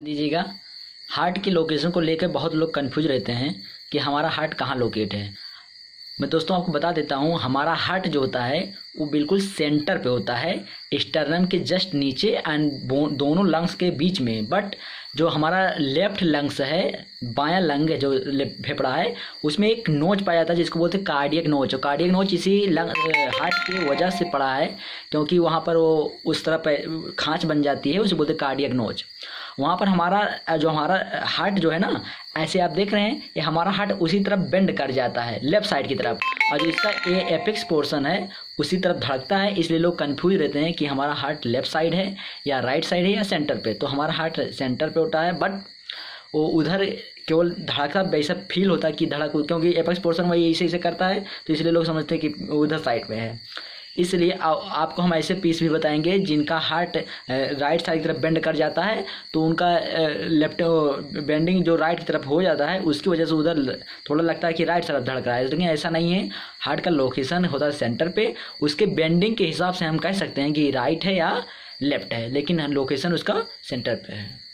दीजिएगा हार्ट की लोकेशन को लेकर बहुत लोग कंफ्यूज रहते हैं कि हमारा हार्ट कहाँ लोकेट है। मैं दोस्तों आपको बता देता हूँ, हमारा हार्ट जो होता है, वो बिल्कुल सेंटर पे होता है स्टर्नम के जस्ट नीचे एंड दोनों लंग्स के बीच में। बट जो हमारा लेफ़्ट लंग्स है, बायां लंग जो फेफड़ा है, उसमें एक नोच पाया जाता है, जिसको बोलते हैं कार्डियक नोच और कार्डियक नोच इसी लंग हार्ट की वजह से पड़ा है, क्योंकि वहाँ पर वो उस तरह खाँच बन जाती है, उसे बोलते कार्डियक नोच वहाँ पर हमारा जो हमारा हार्ट जो है ना, ऐसे आप देख रहे हैं, ये हमारा हार्ट उसी तरफ़ बेंड कर जाता है लेफ़्ट साइड की तरफ़। और जो इसका ए एपिक्स पोर्शन है, उसी तरफ़ धड़कता है, इसलिए लोग कंफ्यूज रहते हैं कि हमारा हार्ट लेफ़्ट साइड है या राइट साइड है या सेंटर पे। तो हमारा हार्ट सेंटर पे होता है बट वो उधर केवल धड़का वैसा फील होता है कि धड़क, क्योंकि एपेक्स पोर्शन वही इसे इसे करता है तो इसलिए लोग समझते हैं कि उधर साइड में है। इसलिए आपको हम ऐसे पीस भी बताएँगे जिनका हार्ट राइट साइड की तरफ़ बेंड कर जाता है तो उनका लेफ़्ट बेंडिंग जो राइट की तरफ़ हो जाता है, उसकी वजह से उधर थोड़ा लगता है कि राइट तरफ़ धड़क रहा है। लेकिन ऐसा नहीं है। हार्ट का लोकेशन होता है सेंटर पे। उसके बेंडिंग के हिसाब से हम कह सकते हैं कि राइट है या लेफ़्ट है, लेकिन लोकेशन उसका सेंटर पे है।